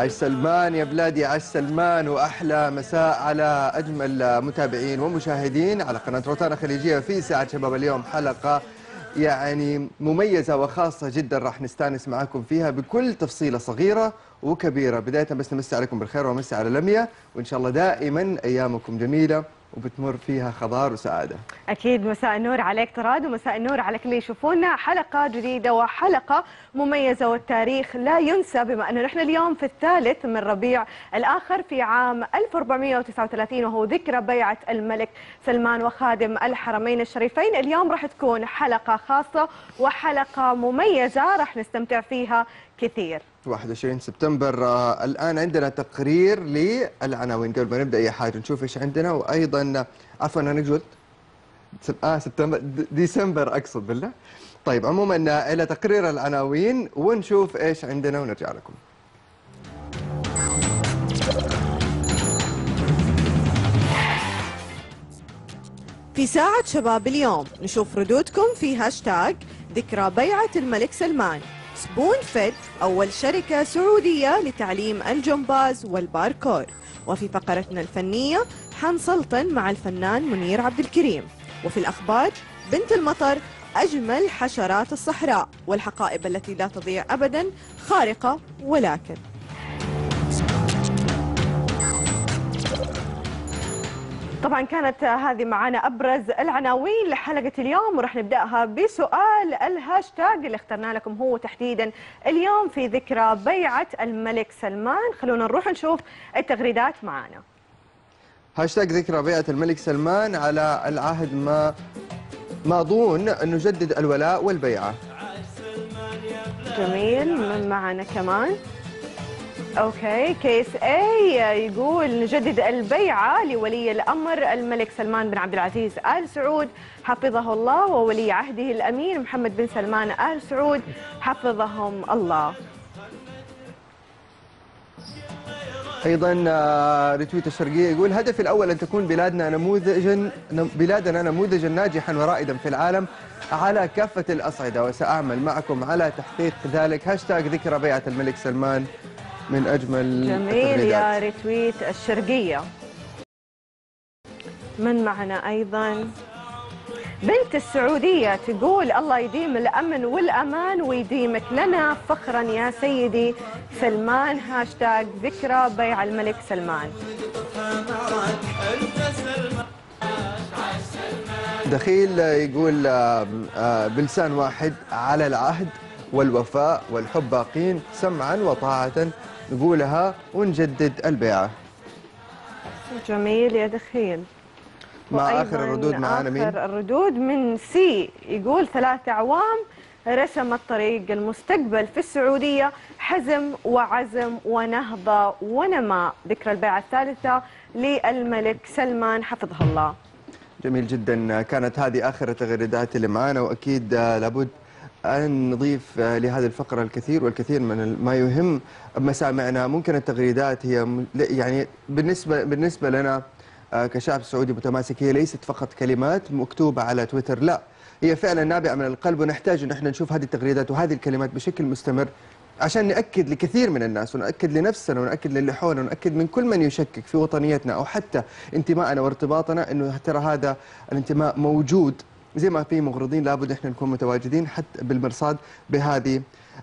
عاش سلمان يا بلادي عاش سلمان وأحلى مساء على أجمل متابعين ومشاهدين على قناة روتانا خليجية في ساعة شباب اليوم حلقة يعني مميزة وخاصة جدا راح نستأنس معاكم فيها بكل تفصيلة صغيرة وكبيرة. بداية بس نمسي عليكم بالخير ومسي على لميا وإن شاء الله دائما أيامكم جميلة. وبتمر فيها خضار وسعادة. أكيد. مساء النور عليك طراد ومساء النور على كل اللي يشوفونا. حلقة جديدة وحلقة مميزة والتاريخ لا ينسى بما أنه نحن اليوم في الثالث من ربيع الآخر في عام 1439 وهو ذكرى بيعة الملك سلمان وخادم الحرمين الشريفين، اليوم راح تكون حلقة خاصة وحلقة مميزة راح نستمتع فيها كثير. 21 سبتمبر آه الآن عندنا تقرير للعناوين. قبل ما نبدأ أي حاجة نشوف إيش عندنا. وأيضا عفوا أنا قلت آه سبتمبر ديسمبر أقصد بالله. طيب عموما آه، إلى تقرير العناوين ونشوف إيش عندنا ونرجع لكم. في ساعة شباب اليوم نشوف ردودكم في هاشتاج ذكرى بيعة الملك سلمان. سبون فيد أول شركة سعودية لتعليم الجمباز والباركور. وفي فقرتنا الفنية حن سلطن مع الفنان منير عبد الكريم. وفي الأخبار بنت المطر أجمل حشرات الصحراء والحقائب التي لا تضيع أبدا خارقة ولكن. طبعا كانت هذه معنا أبرز العناوين لحلقة اليوم وراح نبدأها بسؤال الهاشتاج اللي اخترنا لكم هو تحديدا اليوم في ذكرى بيعة الملك سلمان. خلونا نروح نشوف التغريدات معنا. هاشتاج ذكرى بيعة الملك سلمان على العهد ما ماضون نجدد الولاء والبيعة. جميل من معنا كمان. okay KSA يقول نجدد البيعة لولي الأمر الملك سلمان بن عبد العزيز آل سعود. حفظه الله وولي عهده الأمين محمد بن سلمان آل سعود. حفظهم الله. أيضا آه، retweet الشرقية يقول هدفي الأول أن تكون بلادنا نموذجا نم- بلادنا نموذجا ناجحا ورائدا في العالم على كافة الأصعدة. وسأعمل معكم على تحقيق ذلك. هاشتاج ذكرى بيعة الملك سلمان. من أجمل جميل يا. retweet الشرقية. من معنا أيضا؟ بنت السعودية تقول الله يديم الأمن والأمان ويديمك لنا فخرا يا سيدي سلمان. هاشتاج ذكرى بيع الملك سلمان. دخيل يقول آه، آه، بلسان واحد على العهد والوفاء والحب باقين سمعا وطاعة. نقولها ونجدد البيعة جميل يا دخيل. مع آخر الردود معانا مين؟ آخر الردود من سي يقول ثلاث أعوام رسمت طريق المستقبل في السعودية حزم وعزم ونهضة ونماء ذكرى البيعة الثالثة للملك سلمان حفظه الله. جميل جدا. كانت هذه آخر التغريدات اللي معانا وأكيد لابد أن نضيف آه، لهذه الفقرة الكثير والكثير من ما يهم مسامعنا ممكن التغريدات هي يعني بالنسبة بالنسبة لنا آه، كشعب سعودي متماسك هي ليست فقط كلمات مكتوبة على تويتر لا. هي فعلا نابعة من القلب ونحتاج أن إحنا نشوف هذه التغريدات وهذه الكلمات بشكل مستمر عشان نأكد لكثير من الناس ونأكد لنفسنا ونأكد للي حولنا ونأكد من كل من يشكك في وطنيتنا أو حتى انتمائنا وارتباطنا أنه ترى هذا الانتماء موجود زي ما في مغرضين لابد إحنا نكون متواجدين حتى بالمرصاد بهذه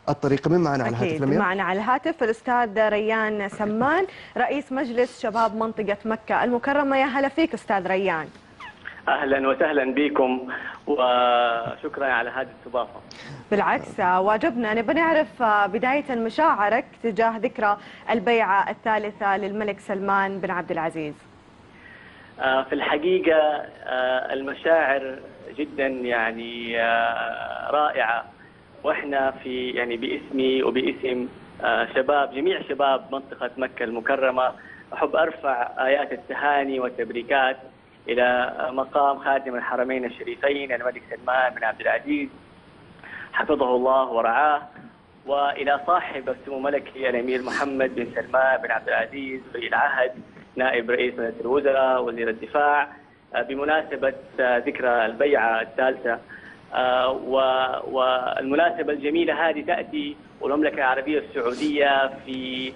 الطريقة من معنا على الهاتف أكيد؟ معنا على الهاتف الأستاذ ريان سمان رئيس مجلس شباب منطقة مكة المكرمة يا هلا فيك أستاذ ريان أهلا وسهلا بكم وشكرا على هذه الاستضافة. بالعكس واجبنا نبي نعرف آه، بداية مشاعرك تجاه ذكرى البيعة الثالثة للملك سلمان بن عبد العزيز في الحقيقة آه، المشاعر جدا يعني آه، رائعة. وإحنا في يعني باسمي وباسم آه، شباب جميع شباب منطقة مكة المكرمة أحب أرفع آيات التهاني والتبريكات إلى مقام خادم الحرمين الشريفين الملك سلمان بن عبد العزيز حفظه الله ورعاه وإلى صاحب السمو ملكي الأمير محمد بن سلمان بن عبد العزيز ولي العهد. نائب رئيس مجلس الوزراء وزير الدفاع آه، بمناسبة آه، ذكرى البيعة الثالثة. آه، و- والمناسبة الجميلة هذه تأتي والمملكة العربية السعودية في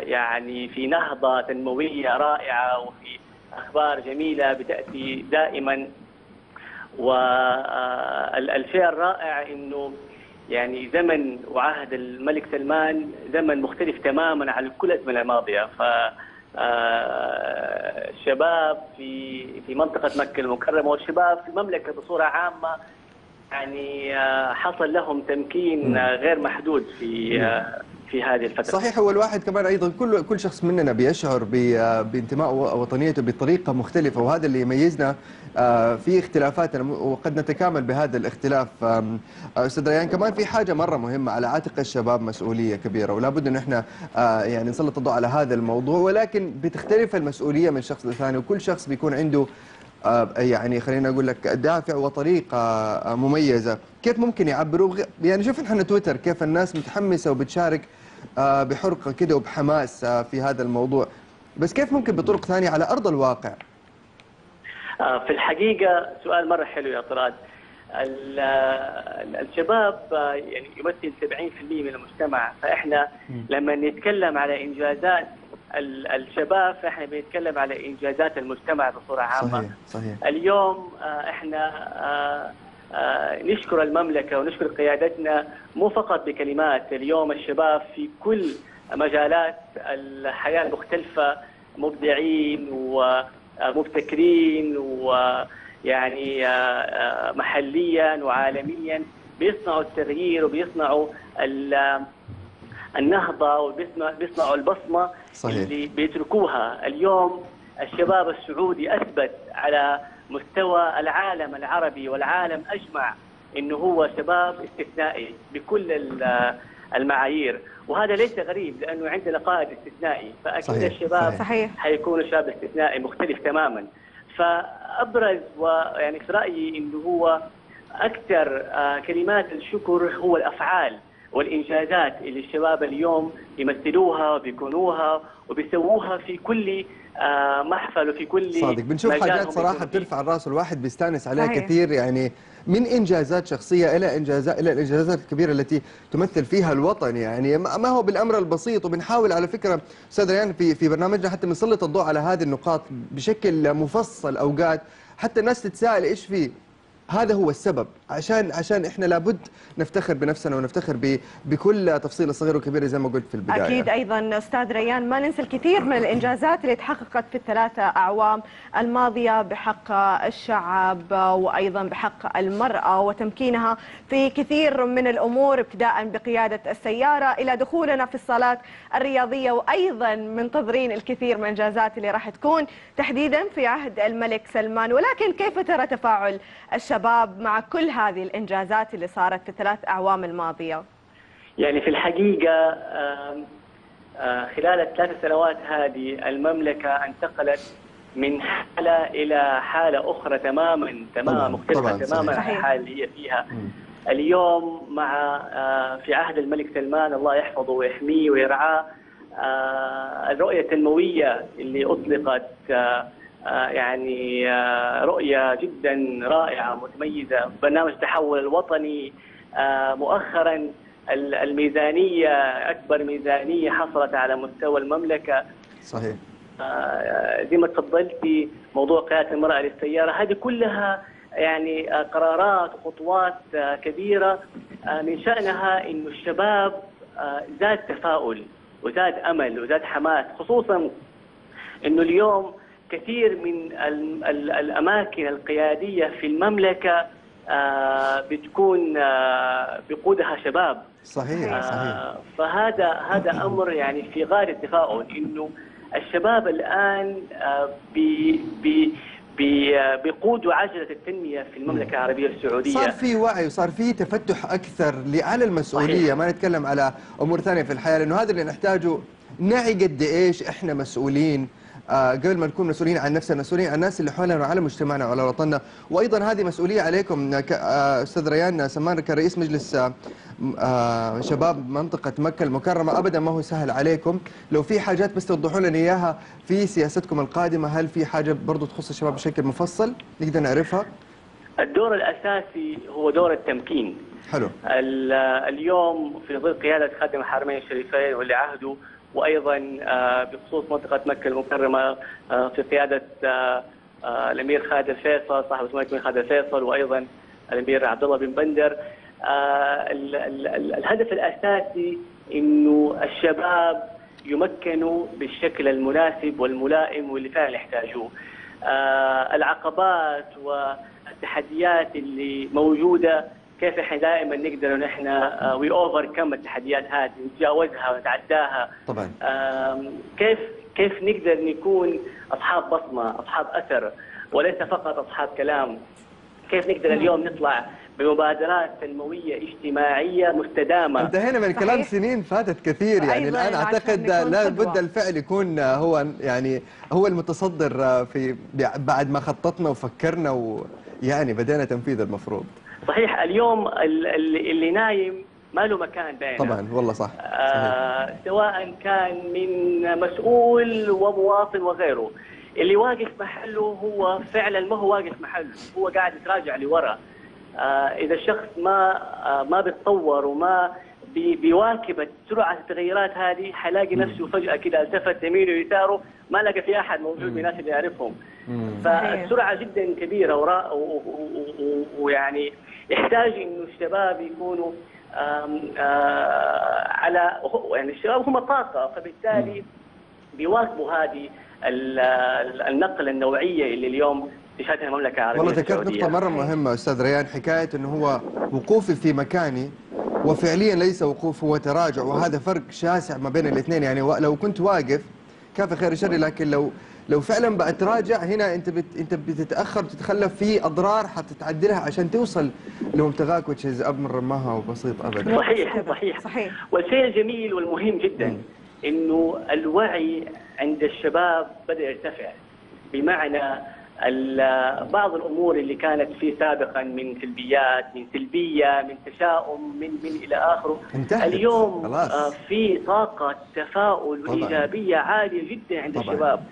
يعني في نهضة تنموية رائعة وفي أخبار جميلة بتأتي دائما. والشيء الرائع أنه يعني زمن وعهد الملك سلمان زمن مختلف تماما عن كل الأزمنة الماضية ف الشباب في في منطقة مكة المكرمة والشباب في المملكة بصورة عامة يعني آه، حصل لهم تمكين آه، غير محدود في آه، في هذه الفترة. صحيح هو الواحد كمان أيضا كل كل شخص مننا بيشعر بانتماء وطنيته بطريقة مختلفة وهذا اللي يميزنا آه، في اختلافاتنا وقد نتكامل بهذا الاختلاف. آه، أستاذ ريان كمان في حاجة مرة مهمة على عاتق الشباب مسؤولية كبيرة ولا بد إن إحنا آه، يعني نسلط الضوء على هذا الموضوع ولكن بتختلف المسؤولية من شخص لثاني وكل شخص بيكون عنده آه، يعني خلينا أقول لك دافع وطريقة آه، مميزة. كيف ممكن يعبروا؟ يعني شوف إحنا تويتر كيف الناس متحمسة وبتشارك آه، بحرقة كده وبحماس آه، في هذا الموضوع. بس كيف ممكن بطرق ثانية على أرض الواقع؟ آه، في الحقيقة سؤال مرة حلو يا طراد. ال- ال- الشباب آه، يعني يمثل 70% من المجتمع. فإحنا لما نتكلم على إنجازات ال- الشباب فإحنا بنتكلم على إنجازات المجتمع بصورة عامة. صحيح صحيح. اليوم آه، آه، آه، نشكر المملكة ونشكر قيادتنا مو فقط بكلمات. اليوم الشباب في كل مجالات الحياة المختلفة مبدعين ومبتكرين ويعني آه، آه، محليا وعالميا بيصنعوا التغيير وبيصنعوا ال- النهضة وبيصنع- بيصنعوا البصمة صحيح. اللي بيتركوها اليوم الشباب السعودي أثبت على مستوى العالم العربي والعالم أجمع إنه هو شباب استثنائي بكل ال- المعايير وهذا ليس غريب لأنه عندنا قائد استثنائي فأكيد صحيح، الشباب صحيح. حيكون شاب استثنائي مختلف تماما. فأبرز ويعني في رأيي إنه هو أكثر آه، كلمات الشكر هو الأفعال. والإنجازات اللي الشباب اليوم يمثلوها وبيكونوها وبيسووها في كل آه، محفل وفي كل صادق بنشوف حاجات صراحة فيه. بترفع الراس الواحد بيستانس عليها صحيح. كثير يعني من إنجازات شخصية إلى انجازات إلى الإنجازات الكبيرة التي تمثل فيها الوطن يعني ما ما هو بالأمر البسيط وبنحاول على فكرة أستاذ ريان في في برنامجنا حتى بنسلط الضوء على هذه النقاط بشكل مفصل أوقات حتى الناس تتساءل إيش في هذا هو السبب. عشان عشان إحنا لابد نفتخر بنفسنا ونفتخر بكل تفصيله صغيره وكبيره زي ما قلت في البداية. أكيد أيضا أستاذ ريان ما ننسى الكثير من الإنجازات اللي تحققت في الثلاثة أعوام الماضية بحق الشعب وأيضا بحق المرأة وتمكينها في كثير من الأمور ابتداء بقيادة السيارة إلى دخولنا في الصالات الرياضية وأيضا منتظرين الكثير من الإنجازات اللي راح تكون تحديدا في عهد الملك سلمان. ولكن كيف ترى تفاعل الشباب مع كل هذه الإنجازات اللي صارت في الثلاث أعوام الماضية؟ يعني في الحقيقة خلال الثلاث سنوات هذه المملكة انتقلت من حالة إلى حالة أخرى تماما تماما مختلفة تماما عن. الحالة اللي هي فيها اليوم مع في عهد الملك سلمان الله يحفظه ويحميه ويرعاه الرؤية التنموية اللي أطلقت يعني آه، رؤية جدا رائعة متميزة. برنامج التحول الوطني آه، مؤخرا ال- الميزانية أكبر ميزانية حصلت على مستوى المملكة. صحيح. آه، زي ما تفضلتي موضوع قيادة المرأة للسيارة. هذه كلها يعني آه، قرارات وخطوات آه، كبيرة. آه، من شأنها إنه الشباب آه، زاد تفاؤل وزاد أمل وزاد حماس خصوصا إنه اليوم كثير من ال- ال- الأماكن القيادية في المملكة آه، بتكون آه، بقودها شباب. صحيح صحيح. آه، فهذا هذا أمر يعني في غاية التفاؤل إنه الشباب الآن آه، بي بي بي بيقودوا عجلة التنمية في المملكة العربية السعودية. صار في وعي وصار في تفتح أكثر ل- على المسؤولية. صحيح. ما نتكلم على أمور ثانية في الحياة لأنه هذا اللي نحتاجه. نعي قد إيش إحنا مسؤولين؟ قبل ما نكون مسؤولين عن نفسنا مسؤولين عن الناس اللي حولنا وعلى مجتمعنا وعلى وطننا. وأيضا هذه مسؤولية عليكم ك- آه، أستاذ ريان سمان كرئيس مجلس آه، آه، شباب منطقة مكة المكرمة. ابدا ما هو سهل عليكم. لو في حاجات بس توضحوا لنا إياها في سياستكم القادمة هل في حاجة برضو تخص الشباب بشكل مفصل نقدر نعرفها؟ الدور الأساسي هو دور التمكين. حلو. ال- اليوم في ظل قيادة خادم الحرمين الشريفين واللي عهده وأيضا آه، بخصوص منطقة مكة المكرمة آه، في قيادة آه، الأمير خالد الفيصل صاحب سمو الأمير خالد الفيصل وأيضا الأمير عبد الله بن بندر ال- ال- ال- الهدف الأساسي إنه الشباب يمكنوا بالشكل المناسب والملائم واللي فعلا يحتاجوه. العقبات والتحديات اللي موجودة كيف إحنا دائما نقدر إن إحنا we overcome التحديات هذه نتجاوزها ونتعداها طبعا كيف كيف نقدر نكون أصحاب بصمة، أصحاب أثر وليس فقط أصحاب كلام. كيف نقدر اليوم نطلع بمبادرات تنمويه اجتماعية مستدامة انتهينا من كلام صحيح. سنين فاتت كثير يعني الآن أعتقد نكون لا قدوة. بد الفعل يكون هو يعني هو المتصدر في بعد ما خططنا وفكرنا ويعني بدينا تنفيذ المفروض صحيح اليوم ال- ال- اللي نايم ما له مكان بيننا طبعا والله صح. آه سواء كان من مسؤول ومواطن وغيره. اللي واقف محله هو فعلا ما هو واقف محله هو قاعد يتراجع لورا. آه إذا الشخص ما آه ما بيتطور وما بي بيواكب سرعه التغيرات هذه حيلاقي نفسه فجأة كده التفت يمينه ويساره ما لقى في أحد موجود من الناس اللي يعرفهم. فالسرعة جدا كبيرة ورا- و- و- و- ويعني يحتاج إنه الشباب يكونوا آم، آه، على يعني الشباب هم طاقة فبالتالي بيواكبوا هذه ال- ال- النقلة النوعية اللي اليوم تشهدها المملكة العربية والله ذكرت السعودية. نقطة مرة مهمة أستاذ ريان حكاية أنه هو وقوفي في مكاني وفعليا ليس وقوف هو تراجع وهذا فرق شاسع ما بين الاثنين يعني لو كنت واقف كافي خير شر لكن لو لو فعلا بقى تراجع هنا أنت بت أنت بتتأخر بتتخلف في أضرار حتتعدلها عشان توصل لمبتغاك which is أمر ما هو بسيط ابدا صحيح صحيح صحيح والشيء الجميل والمهم جدا. إنه الوعي عند الشباب بدأ يرتفع بمعنى ال- بعض الأمور اللي كانت فيه سابقا من سلبيات من سلبية من تشاؤم من من إلى آخره انتهت. اليوم خلاص. آه، في طاقة تفاؤل. وإيجابية عالية جدا عند طبعاً. الشباب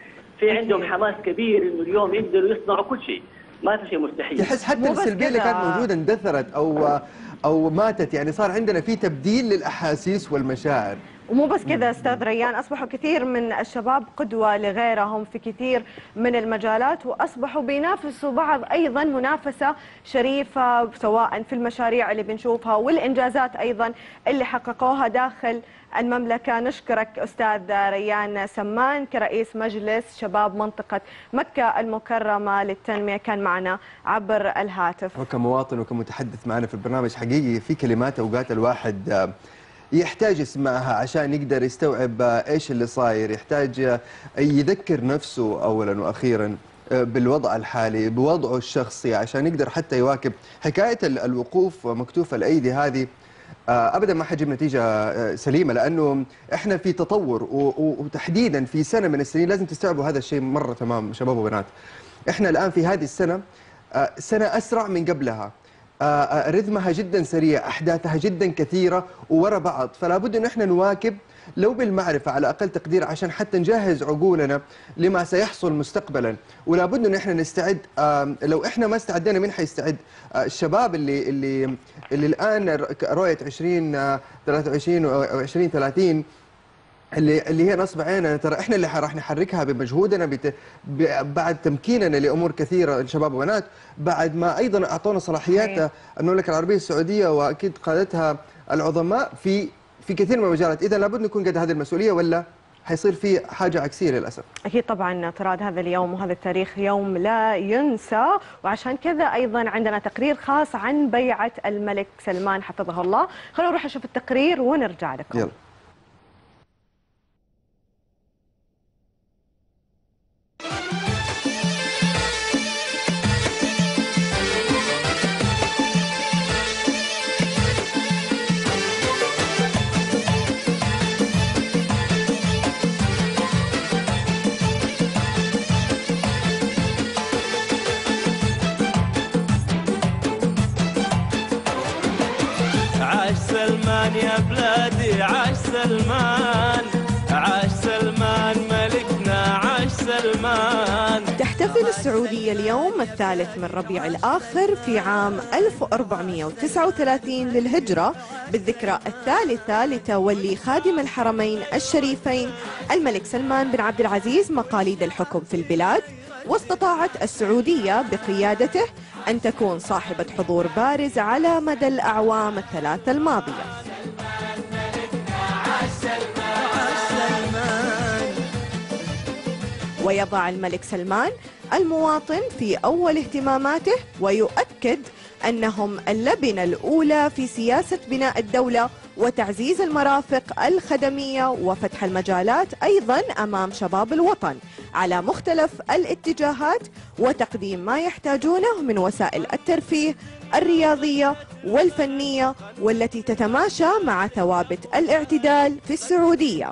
في عندهم حماس كبير إنه اليوم يقدروا يصنعوا كل شيء. ما في شيء مستحيل. تحس حتى السلبيه اللي. كانت موجودة اندثرت أو أو ماتت. يعني صار عندنا في تبديل للأحاسيس والمشاعر. ومو بس كذا أستاذ ريان أصبحوا كثير من الشباب قدوة لغيرهم في كثير من المجالات وأصبحوا بينافسوا بعض أيضا منافسة شريفة سواء في المشاريع اللي بنشوفها والإنجازات أيضا اللي حققوها داخل المملكة نشكرك أستاذ ريان سمان كرئيس مجلس شباب منطقة مكة المكرمة للتنمية كان معنا عبر الهاتف. وكمواطن وكمتحدث معنا في البرنامج حقيقي في كلمات أوقات الواحد آه، يحتاج يسمعها عشان يقدر يستوعب آه، إيش اللي صاير. يحتاج آه، يذكر نفسه اولا وأخيرا بالوضع الحالي بوضعه الشخصي عشان يقدر حتى يواكب حكاية ال- الوقوف مكتوف الأيدي هذه. أبدا ما حتجيب نتيجة آه، سليمة لأنه إحنا في تطور وتحديدا في سنة من السنين لازم تستوعبوا هذا الشيء مرة تمام شباب وبنات. إحنا الآن في هذه السنة آه، سنة أسرع من قبلها. آه، آه، رتمها جدا سريع أحداثها جدا كثيرة وورا بعض. فلا بد إن إحنا نواكب لو بالمعرفة على أقل تقدير عشان حتى نجهز عقولنا لما سيحصل مستقبلا. ولا بد إن إحنا نستعد لو إحنا ما استعدينا مين حيستعد؟ آه، الشباب اللي اللي اللي الآن ر- رؤية 20 آه، 23 و 20 30 اللي اللي هي نصب عيننا ترى إحنا اللي راح نحركها بمجهودنا بت... ب... بعد تمكيننا لأمور كثيرة شباب وبنات بعد ما أيضا أعطونا صلاحيات. المملكة العربية السعودية وأكيد قادتها العظماء في في كثير من المجالات. إذا لابد نكون قد هذه المسؤولية ولا حيصير في حاجة عكسية للأسف؟ أكيد طبعا طراد هذا اليوم وهذا التاريخ يوم لا ينسى. وعشان كذا أيضا عندنا تقرير خاص عن بيعة الملك سلمان حفظه الله. خلونا نروح نشوف التقرير ونرجع لكم. يلا. عاش سلمان يا بلادي عاش سلمان عاش سلمان ملكنا عاش سلمان. تحتفل السعودية اليوم الثالث من ربيع الآخر في عام 1439 للهجرة بالذكرى الثالثة لتولي خادم الحرمين الشريفين الملك سلمان بن عبد العزيز مقاليد الحكم في البلاد. واستطاعت السعودية بقيادته أن تكون صاحبة حضور بارز على مدى الأعوام الثلاثة الماضية. ويضع الملك سلمان المواطن في أول اهتماماته ويؤكد أنهم اللبنة الأولى في سياسة بناء الدولة وتعزيز المرافق الخدمية وفتح المجالات أيضا أمام شباب الوطن على مختلف الاتجاهات وتقديم ما يحتاجونه من وسائل الترفيه الرياضية والفنية والتي تتماشى مع ثوابت الاعتدال في السعودية.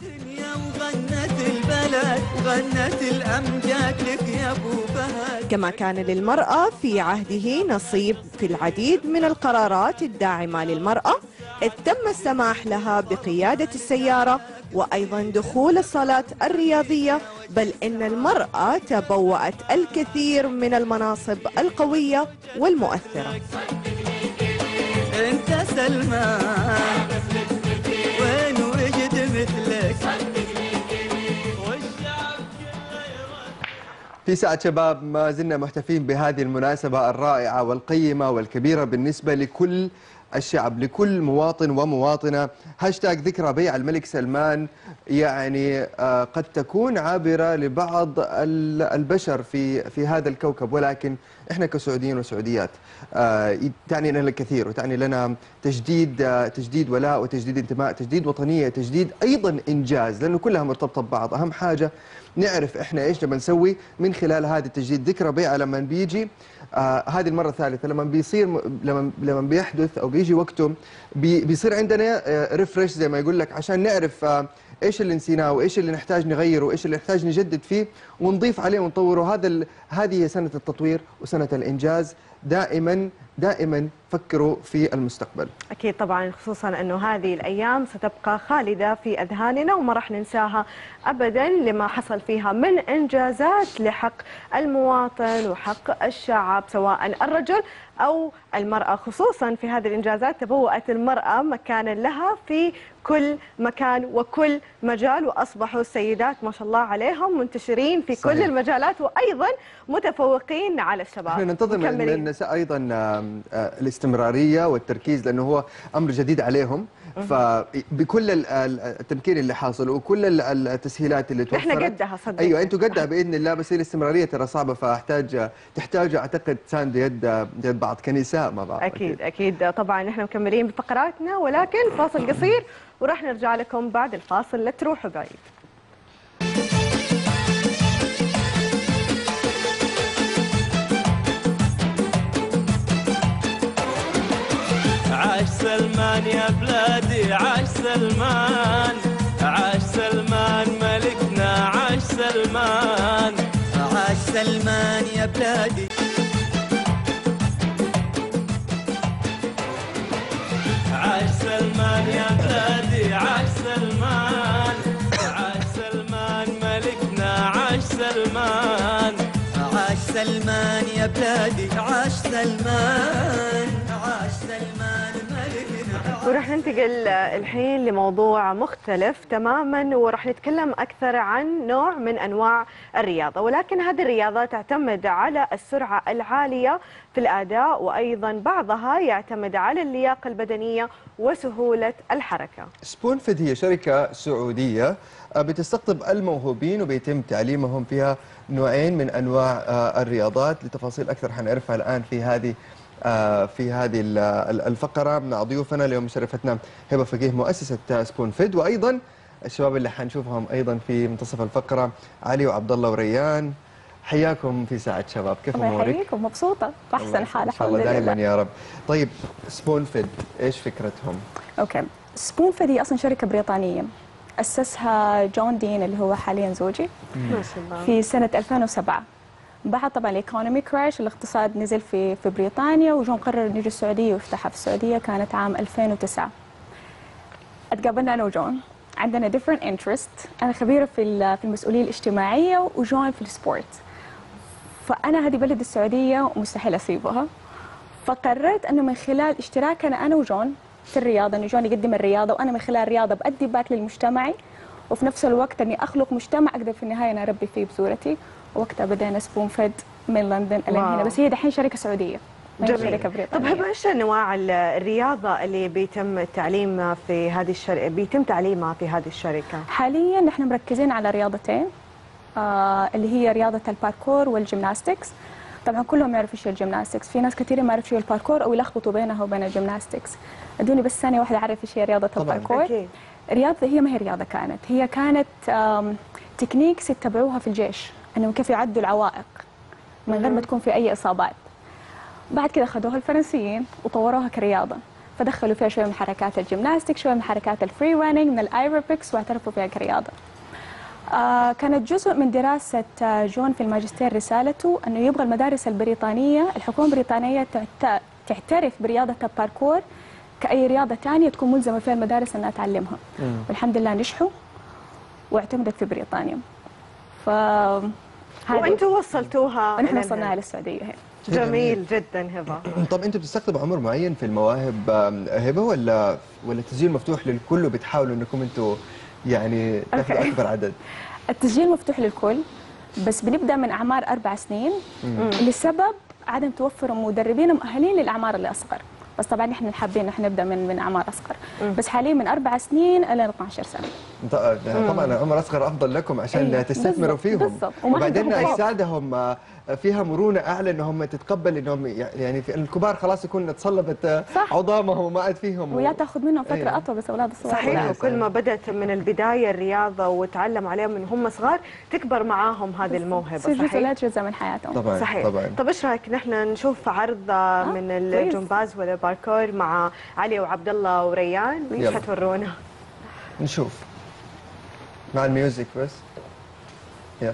غنت الأمجاد لك يا أبو فهد كما كان للمرأة في عهده نصيب في العديد من القرارات الداعمة للمرأة إذ تم السماح لها بقيادة السيارة وأيضا دخول الصالات الرياضية بل إن المرأة تبوأت الكثير من المناصب القوية والمؤثرة. أنت سلمان وين وجد مثلك؟ والشعب في ساعة شباب ما زلنا محتفين بهذه المناسبة الرائعة والقيمة والكبيرة بالنسبة لكل الشعب لكل مواطن ومواطنة. هاشتاج ذكرى بيع الملك سلمان. يعني آه، قد تكون عابرة لبعض ال- البشر في في هذا الكوكب. ولكن إحنا كسعوديين وسعوديات آه، تعني لنا الكثير وتعني لنا تجديد آه، تجديد ولاء وتجديد انتماء تجديد وطنية تجديد أيضا إنجاز لأنه كلها مرتبطة ببعض. أهم حاجة نعرف إحنا إيش نبى نسوي من خلال هذا التجديد. ذكرى بيعه لما بيجي آه هذه المرة الثالثة لما بيصير لما لما بيحدث أو بيجي وقته بي بيصير عندنا آه ريفرش زي ما يقول لك عشان نعرف آه إيش اللي نسيناه وإيش اللي نحتاج نغيره وإيش اللي نحتاج نجدد فيه ونضيف عليه ونطوره. هذا هذه هي سنة التطوير وسنة الإنجاز. دائما دائما فكروا في المستقبل. أكيد طبعا خصوصا أنه هذه الأيام ستبقى خالدة في أذهاننا وما راح ننساها أبدا لما حصل فيها من إنجازات لحق المواطن وحق الشعب سواء الرجل أو المرأة. خصوصا في هذه الإنجازات تبوأت المرأة مكانا لها في كل مكان وكل مجال وأصبحوا السيدات ما شاء الله عليهم منتشرين في صحيح. كل المجالات وأيضا متفوقين على الشباب إحنا ننتظر من. النساء أيضا آم، آه، الاستمرارية والتركيز لأنه هو أمر جديد عليهم فبكل ال- ال- التمكين اللي حاصل وكل ال- التسهيلات اللي توفرت. إحنا قدها صدق. أيوه أنتم قدها بإذن الله بس هي الاستمرارية ترى صعبة فأحتاج تحتاج أعتقد ساند يد يد بعض كنساء مع بعض. أكيد. أكيد. طبعا إحنا مكملين بفقراتنا ولكن فاصل قصير وراح نرجع لكم بعد الفاصل لا تروحوا بعيد. عاش سلمان يا بلادي عاش سلمان عاش سلمان ملكنا عاش سلمان عاش سلمان يا بلادي. عاش سلمان عاش سلمان ملكنا سلمان يا بلادي عاش سلمان. وراح ننتقل الحين لموضوع مختلف تماما وراح نتكلم أكثر عن نوع من أنواع الرياضة. ولكن هذه الرياضة تعتمد على السرعة العالية في الأداء وأيضا بعضها يعتمد على اللياقة البدنية وسهولة الحركة. سبون فيد هي شركة سعودية آه، بتستقطب الموهوبين وبيتم تعليمهم فيها نوعين من أنواع آه، الرياضات. لتفاصيل أكثر حنعرفها الآن في هذه في هذه ال- ال- الفقرة. مع ضيوفنا اليوم شرفتنا هبة فقيه مؤسسة آه، سبون فيد وأيضا الشباب اللي حنشوفهم أيضا في منتصف الفقرة علي وعبد الله وريان. حياكم في ساعة شباب. كيف الله أمورك؟ يحييكم مبسوطة. بأحسن حال الحمد الله دائما لله. يا رب. طيب سبون فيد إيش فكرتهم؟ okay. سبون فيد هي أصلا شركة بريطانية. أسسها جون دين اللي هو حاليا زوجي. ما شاء الله. في سنة 2007 بعد طبعا ال economy crash الاقتصاد نزل في في بريطانيا وجون قرر إنه يجي السعودية ويفتحها في السعودية كانت عام 2009 أتقابلنا أنا وجون. عندنا different interest. أنا خبيرة في في المسؤولية الاجتماعية وجون في ال sport فأنا هذه بلد السعودية ومستحيل أسيبها. فقررت أنه من خلال اشتراكنا أنا وجون في الرياضة إنه جون يقدم الرياضة وأنا من خلال الرياضة بأدي back لمجتمعي وفي نفس الوقت إني أخلق مجتمع أقدر في النهاية أنا أربي فيه بصورتي. وقتها بدينا سبون فيد من لندن إلى. هنا بس هي دحين شركة سعودية شركة طب بريطانيه هبه إيش أنواع ال- الرياضة اللي بيتم التعليم في هذه الشركة بيتم تعليمها في هذه الشركة؟ حاليا نحن مركزين على رياضتين آه اللي هي رياضة الباركور وال gymnastics. طبعا كلهم يعرفوا إيش هي ال gymnastics. في ناس كثير ما يعرفوا إيش هي الباركور أو يلخبطوا بينها وبين ال gymnastics. أدوني بس ثانية واحدة أعرف إيش هي رياضة طبعاً. الباركور. أكيد. رياضة هي ما هي رياضة كانت هي كانت techniques يتبعوها في الجيش. انهم كيف يعدوا العوائق من غير ما تكون في أي إصابات. بعد كده خدوها الفرنسيين وطوروها كرياضة. فدخلوا فيها شوية من حركات ال gymnastic شوية من حركات ال free running من الايروبكس واعترفوا فيها كرياضة. آه كانت جزء من دراسة آه، جون في الماجستير رسالته أنه يبغى المدارس البريطانية الحكومة البريطانية تعت- تعترف برياضة الباركور كأي رياضة تانية تكون ملزمة فيها المدارس أنها تعلمها. والحمد لله نجحوا واعتمدت في بريطانيا. ف وأنتم وصلتوها ونحن لنا. وصلناها للسعودية هنا جميل جدا هبة طب أنتم بتستخدموا عمر معين في المواهب هبة ولا ولا التسجيل مفتوح للكل وبتحاولوا إنكم أنتم يعني تاخذوا. أكبر عدد؟ التسجيل مفتوح للكل بس بنبدأ من أعمار أربع سنين لسبب عدم توفر مدربين مؤهلين للأعمار اللي اصغر بس طبعا نحن حابين نحن نبدأ من من أعمار أصغر. بس حاليا من أربع سنين إلى 12 سنة. طبعا العمر أصغر أفضل لكم عشان أيوة، تستثمروا فيهم. بالضبط. وبعدين آه، فيها مرونة أعلى انهم تتقبل إنهم يعني في الكبار خلاص يكون تصلبت آه، صح. عظامهم وما عاد فيهم ويا تاخذ منهم فترة أيوة. أطول بس أولاد الصغار صحيح. وكل ما بدأت من البداية الرياضة وتعلم عليهم من هم صغار تكبر معاهم هذه الموهبة جزء لا صحيح جزء من حياتهم طبعا صحيح طبعا طب إيش رأيك نحن نشوف عرض آه، من. الجمباز والباركور مع علي وعبد الله وريان إيش. حتورونا نشوف مع الميوزك بس يلا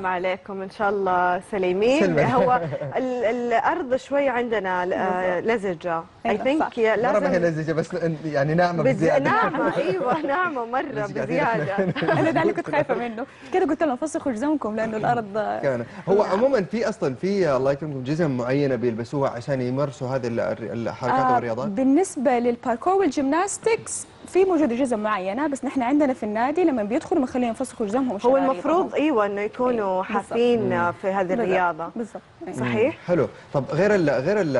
السلام عليكم. إن شاء الله سليمين. سلمى. هو ال- الأرض شوي عندنا آه، لزجة. اي أيوة، ثينك صح. مرة ما هي لازم لزجة بس يعني ناعمة بز... بزيادة. ناعمة أيوه ناعمة مرة بزيادة. أنا ده اللي كنت خايفة منه. كده قلت لهم فسخوا جزمكم لأنه الأرض كان. هو عموما في أصلا في الله يكرمكم جزم معينة بيلبسوها عشان يمارسوا هذه ال- الحركات آه، والرياضات؟ بالنسبة للباركور والجيمناستكس في موجودة جزم معينة بس نحن عندنا في النادي لما بيدخلوا بنخليهم ينفسخوا جزمهم هو. المفروض إيوه إنه يكونوا أيوة، حافين في هذه الرياضة. بالضبط. أيوة. صحيح حلو. طب غير ال غير ال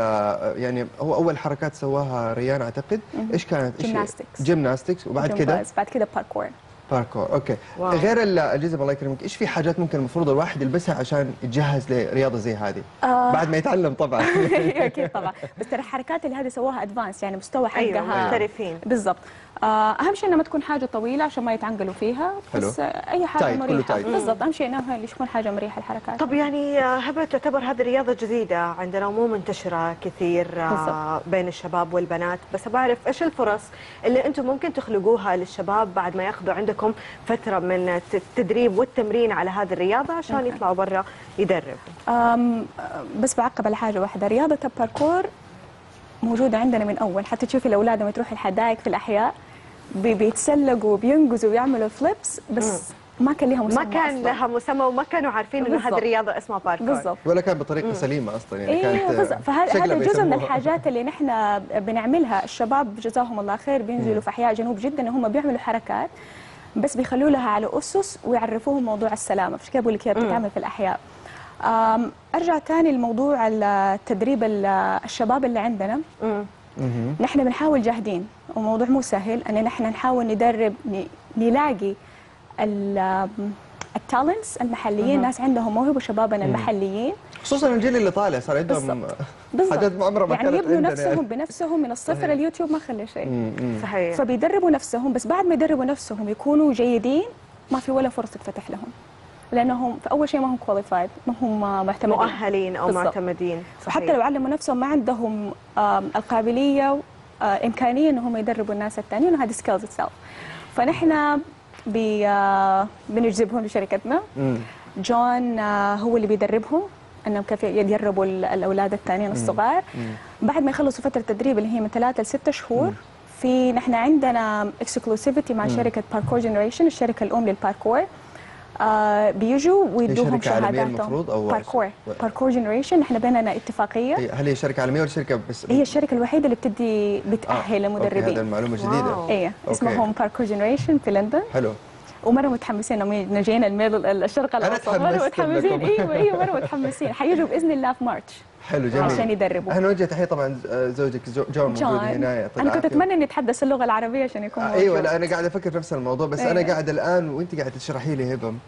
يعني هو أول حركات سواها ريان أعتقد. إيش كانت؟ إيش Gymnastics. gymnastics وبعد كده. بعد كده باركور باركور okay. wow. غير ال- الجزم الله يكرمك إيش في حاجات ممكن المفروض الواحد يلبسها عشان يتجهز لرياضة زي هذه؟ آه. بعد ما يتعلم طبعا. أكيد طبعا. بس ترى الحركات اللي هذه سواها advanced يعني مستوى حقها أيوه محترفين. بالضبط. أهم شيء إنها ما تكون حاجة طويلة عشان ما يتعنقلوا فيها بس حلو. آه، أي حاجة tight، مريحة. بالضبط أهم شيء إنها اللي تكون حاجة مريحة الحركات طب يعني آه، هبة تعتبر هذه رياضة جديدة عندنا ومو منتشرة كثير آه، بالضبط. بين الشباب والبنات بس بعرف إيش الفرص اللي أنتم ممكن تخلقوها للشباب بعد ما يأخذوا عندكم فترة من التدريب والتمرين على هذه الرياضة عشان. يطلعوا برا يدربوا أم بس بعقب على حاجة واحدة رياضة الباركور موجوده عندنا من أول. حتى تشوفي الأولاد لما تروحي الحدائق في الأحياء بي- بيتسلقوا وبينقزوا ويعملوا فليبس بس ما كان لها مسمى ما كان أصلاً. لها مسمى وما كانوا عارفين إنه هذه. الرياضة اسمها باركور بالضبط. ولا كان بطريقة سليمة أصلا يعني أيوه كانت بالضبط. فهذا جزء من. الحاجات اللي نحن بنعملها. الشباب جزاهم الله خير بينزلوا في أحياء جنوب جده ان هم بيعملوا حركات بس بيخلوا لها على أسس ويعرفوهم موضوع السلامة. فعشان كده بقول لك هي بتتعمل في الأحياء. أرجع تاني لموضوع التدريب ال- الشباب اللي عندنا. نحن بنحاول جاهدين وموضوع مو سهل إن نحن نحاول ندرب نلاقي التالنتس المحليين ناس عندهم موهبة شبابنا المحليين. خصوصا الجيل اللي طالع صار عندهم حاجات ما عمرها ما يعني يبنوا نفسهم يعني. بنفسهم من الصفر صحيح. اليوتيوب ما خلى شيء. صحيح. فبيدربوا نفسهم بس بعد ما يدربوا نفسهم يكونوا جيدين ما في ولا فرصة تفتح لهم. لأنهم في أول شيء ما هم qualified ما هم معتمدين. مؤهلين أو بالضبط. معتمدين وحتى صحيح. لو علموا نفسهم ما عندهم القابلية آه، إمكانية انهم يدربوا الناس الثانيين وهذه skills itself فنحن آه، بنجذبهم لشركتنا. جون آه، هو اللي بيدربهم إنهم كيف يدربوا ال- الأولاد الثانيين الصغار. بعد ما يخلصوا فترة التدريب اللي هي من ثلاثة لستة شهور في نحن عندنا exclusivity مع شركة Parkour Generations الشركة الأم للباركور آه بيجوا ويدوهم شركة عالمية شهاداتهم المفروض أو باركور Parkour Generations نحن بيننا اتفاقية. هي- هل هي شركة عالمية ولا شركة بس هي الشركة الوحيدة اللي بتدي بتأهل أوكي، هذا المدربين. المعلومة جديدة. إيه. اسمهم Parkour Generations في لندن. حلو. ومره متحمسين انهم جايين الميدل الشرق الأوسط. مره متحمسين. إيوه إيوه مره متحمسين. حيجوا بإذن الله في March. حلو جميل. عشان يدربوا. إحنا نوجه تحية طبعا زوجك جو- جون موجود هنا أنا كنت. أتمنى إني أتحدث اللغة العربية عشان يكون آه، موجود. أيوه لا أنا قاعد أفكر في نفس الموضوع بس أنا أيوة. قاعد الآن وأنت قاعد تشرحي لي هبم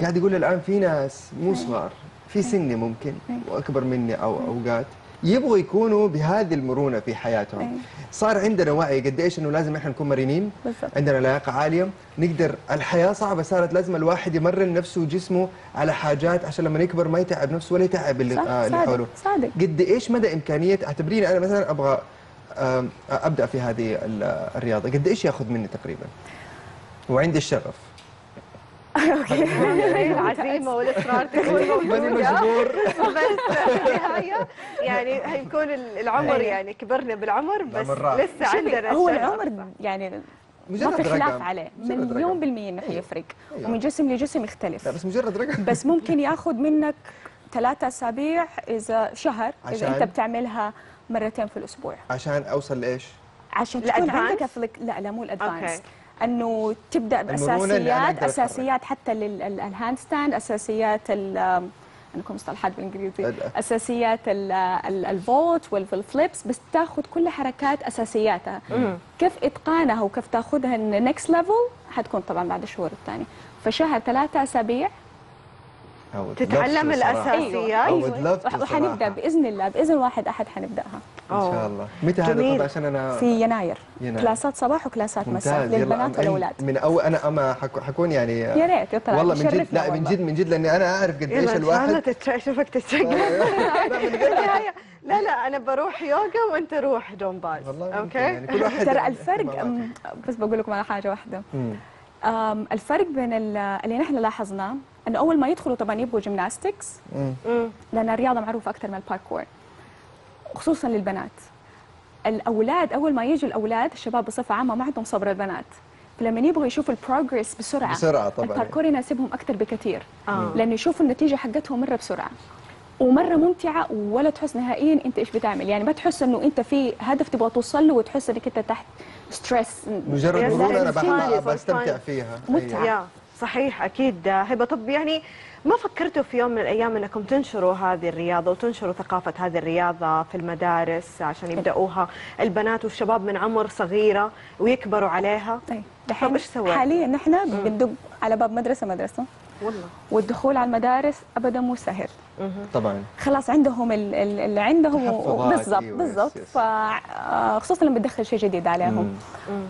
قاعد يقول الآن في ناس مو صغار في سني ممكن واكبر مني أو أوقات. يبغوا يكونوا بهذه المرونة في حياتهم. أيوة. صار عندنا وعي قد إيش إنه لازم إحنا نكون مرنين. عندنا لياقه عالية. نقدر الحياة صعبة صارت لازم الواحد يمرن نفسه وجسمه على حاجات عشان لما يكبر ما يتعب نفسه ولا يتعب اللي, صح آه اللي حوله. صادق. قد إيش مدى إمكانية اعتبريني أنا مثلا أبغى أبدأ في هذه ال- الرياضة. قد إيش ياخذ مني تقريبا؟ وعندي الشغف. العزيمه والاصرار تكون ماني موجودة مجبور بس في النهايه يعني هيكون العمر أيوة. يعني كبرنا بالعمر بس. لسه عندنا هو. العمر يعني ما في خلاف. عليه مجرد مليون رقم. بالمية إنه أيوة. حيفرق أيوة. ومن جسم لجسم يختلف بس مجرد رقم بس ممكن ياخذ منك ثلاثة أسابيع إذا شهر إذا عشان؟ أنت بتعملها مرتين في الأسبوع عشان أوصل لإيش؟ عشان تكون ال advance؟ عندك. لا لا مو ال advance أوكي. أنه تبدأ بأساسيات. أساسيات حتى لل handstand أساسيات ال عندكم مصطلحات بالإنجليزي. ال- أساسيات ال- ال- ال vault وال flips بس تاخذ كل حركات أساسياتها. كيف إتقانها وكيف تاخذها ال next level حتكون طبعا بعد الشهور الثانية. فشهر ثلاثة أسابيع تتعلم وح- وحنبدا صراحة. بإذن الله بإذن واحد أحد حنبدأها. إن شاء الله. متى هذا. طب عشان أنا في يناير. يناير. كلاسات صباح وكلاسات مساء للبنات والأولاد. من أول أنا أما حكو- حكون يعني يا ريت يطلع. والله من جد لا من. جد من جد لأني أنا أعرف قد إيش الواحد. أشوفك تتشقق لا لا أنا بروح يوغا وأنت روح جمباز ممكن okay؟ يعني كل واحد ترى عنده الفرق بس بقول لكم على حاجة واحدة. الفرق بين ال- اللي نحن لاحظناه إنه أول ما يدخلوا طبعا يبغوا gymnastics. لأن الرياضة معروفة أكثر من الباركور خصوصا للبنات الأولاد أول ما يجوا الأولاد الشباب بصفة عامة ما عندهم صبر البنات فلما يبغوا يشوفوا ال progress بسرعة بسرعة طبعاً. الباركور يناسبهم أكثر بكثير آه. لأنه يشوفوا النتيجة حقتهم مرة بسرعة ومرة ممتعة ولا تحس نهائيا أنت إيش بتعمل يعني ما تحس إنه أنت في هدف تبغى توصل له وتحس إنك أنت تحت ستريس مجرد مرونة أنا. بستمتع. فيها متعة. صحيح أكيد. هبة طب يعني ما فكرتوا في يوم من الأيام إنكم تنشروا هذه الرياضة وتنشروا ثقافة هذه الرياضة في المدارس عشان يبدأوها؟ البنات والشباب من عمر صغيرة ويكبروا عليها. طيب طب دحين إيش سويتوا؟ حاليا نحن بندق على باب مدرسة مدرسة. والله. والدخول على المدارس ابدا مو سهل. طبعا. خلاص عندهم ال- ال- اللي عندهم بالضبط أيوة، بالضبط yes. فخصوصا لما بتدخل شيء جديد عليهم.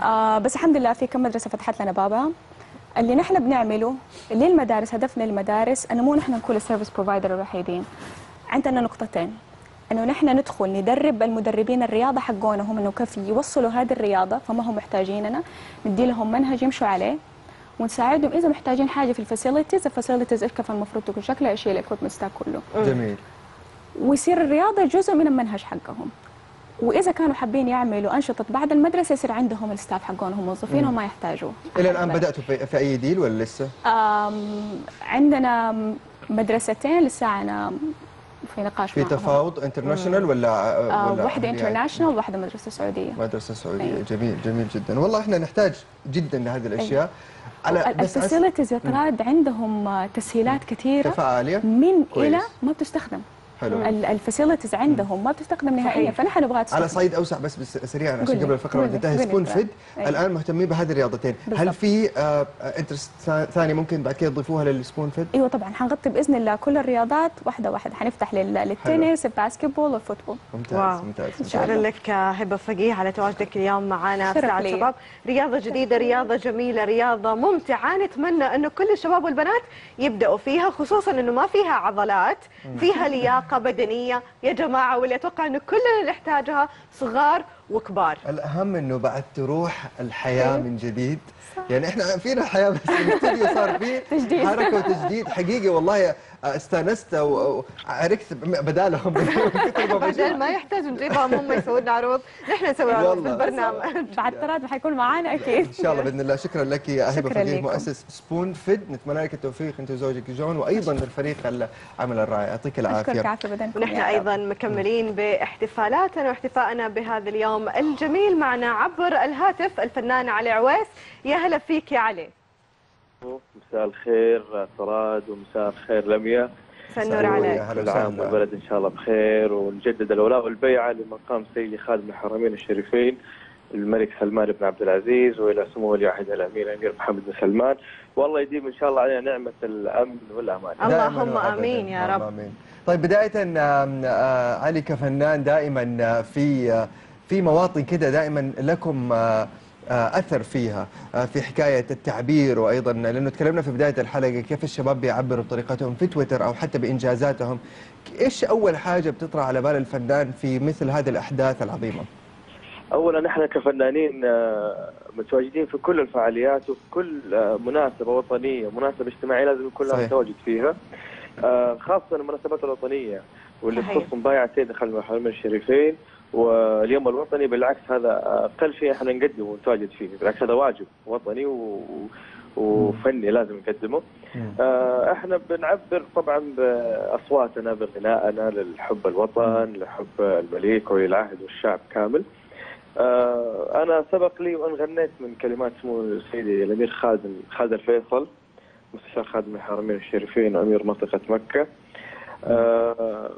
آه بس الحمد لله في كم مدرسة فتحت لنا بابها. اللي نحن بنعمله للمدارس هدفنا للمدارس إنه مو نحن نكون ال service provider الوحيدين. عندنا نقطتين. إنه نحن ندخل ندرب المدربين الرياضة حقونهم إنه كيف يوصلوا هذه الرياضة فما هم محتاجيننا ندي لهم منهج يمشوا عليه ونساعدهم إذا محتاجين حاجة في ال facilities ال facilities كيف المفروض تكون شكلها إيش هي ال equipment كله. جميل. ويصير الرياضة جزء من المنهج حقهم. وإذا كانوا حابين يعملوا أنشطة بعد المدرسة يصير عندهم ال staff حقهم موظفينهم ما يحتاجوا إلى الآن بدأتوا في, في أي deal ولا لسه؟ عندنا مدرستين لسه أنا في نقاش في. تفاوض international ولا آه ولا واحدة international وواحدة مدرسة سعودية. مدرسة سعودية. أيوة. جميل جميل جدا. والله إحنا نحتاج جدا لهذه الأشياء. على بس أس- ال facilities يا طراد عندهم تسهيلات كثيرة كفاءه عاليه من كويس. إلى ما بتستخدم. حلو. ال facilities عندهم ما بتستخدم نهائيا. فنحن نبغى على صعيد أوسع بس, بس سريعا عشان قولي. قبل الفقرة. تنتهي. Spoon Fed. الآن مهتمين بهذه الرياضتين هل بالضبط. في آه interest ثاني ممكن بعد كده تضيفوها لل Spoon Fed إيوه طبعا حنغطي بإذن الله كل الرياضات واحدة واحدة حنفتح لل- للتنس ال basketball وال football ممتاز wow. ممتاز شكرا لك هبة فقيه على تواجدك اليوم معنا في ساعة. شباب رياضة جديدة رياضة جميلة رياضة ممتعة نتمنى انه كل الشباب والبنات يبدأوا فيها خصوصا إنه ما فيها عضلات فيها لياقة بدنية. يا جماعة واللي أتوقع انه كلنا نحتاجها صغار وكبار. الأهم إنه بعد تروح الحياة من جديد. يعني إحنا فينا حياة بس الاستوديو صار فيه تجديد. حركة وتجديد. حقيقي والله استانست وعرفت بدالهم. كثر ما يحتاج نجيبهم هم يسووا لنا عروض. نحن نسوي عروض في. البرنامج. بعد تراد حيكون معانا أكيد. إن شاء الله بإذن الله. شكرا لك يا هبه فقيه. مؤسس سبون فيد نتمنى لك التوفيق. أنت وزوجك جون وأيضا الفريق العمل الرائع. يعطيك اشكرك العافية. عافيه بدنكم ونحن. أيضا مكملين باحتفالاتنا واحتفائنا بهذا اليوم الجميل. معنا عبر الهاتف الفنان علي عويس. يا هلا فيك يا علي مساء الخير سراد ومساء الخير لميا سلام عليك كل عام. والبلد إن شاء الله بخير ونجدد الولاء والبيعه لمقام سيدي خادم الحرمين الشريفين الملك سلمان بن عبد العزيز وإلى سمو ولي عهد الأمير الامير محمد بن سلمان والله يديم إن شاء الله علينا نعمة الأمن والامان اللهم. آمين يا رب. آمين. طيب بداية آم، آه، علي كفنان دائما آه، في آه، في مواطن كده دائما لكم آه، أثر فيها آه، في حكاية التعبير وأيضا لأنه تكلمنا في بداية الحلقة كيف الشباب بيعبروا بطريقتهم في تويتر أو حتى بإنجازاتهم إيش أول حاجة بتطرأ على بال الفنان في مثل هذه الأحداث العظيمة اولا نحن كفنانين آه، متواجدين في كل الفعاليات وفي كل مناسبة وطنية مناسبة اجتماعية لازم يكون لها صحيح. متواجد فيها خاصة المناسبات الوطنية واللي. تخص مبايعه سيد خادم الحرمين الشريفين واليوم الوطني بالعكس هذا أقل شيء إحنا نقدمه ونتواجد فيه بالعكس هذا واجب وطني و... وفني لازم نقدمه. آه، إحنا بنعبر طبعا بأصواتنا بغنائنا للحب الوطن لحب الملك ولي العهد والشعب كامل. آه، أنا سبق لي وأن غنيت من كلمات سمو سيدي الأمير خالد خالد الفيصل مستشار خادم الحرمين الشريفين وامير منطقة مكة. آه،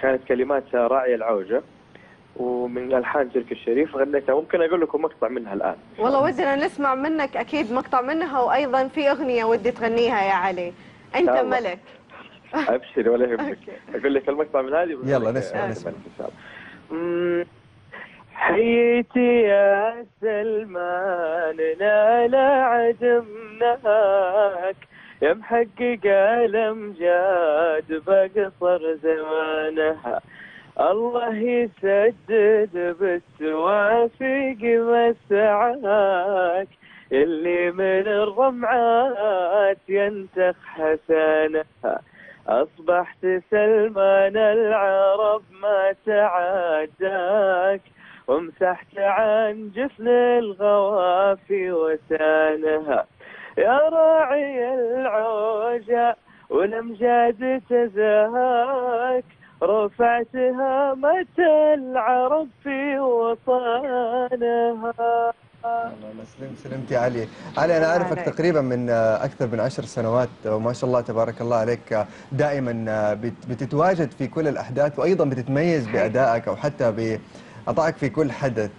كانت كلمات راعي العوجه ومن ألحان تركي الشريف غنيتها. ممكن أقول لكم مقطع منها الآن. والله ودنا نسمع منك أكيد مقطع منها وأيضا في أغنية ودي تغنيها يا علي. أنت. ملك. أبشري ولا يهمك. أقول لك المقطع من هذه يلا نسمع، آه، نسمع. إن شاء الله. حيتي يا سلمان نال عدمناك يا محقق الامجاد بقصر زمانها. الله يسدد بالتوافق مسعاك اللي من الرمعات ينتخ حسنها أصبحت سلمان العرب ما تعداك ومسحت عن جفن الغوافي وسانها. يا راعي العوجة والأمجاد تزهاك رفعت هامة العرب في وطنها؟ الله سلمت سلمت يا علي. علي أنا أعرفك عليك. تقريبا من آه، أكثر من عشر سنوات وما شاء الله تبارك الله عليك آه، دائما آه، بت- بتتواجد في كل الأحداث وأيضا بتتميز بأدائك أو حتى بعطائك في كل حدث.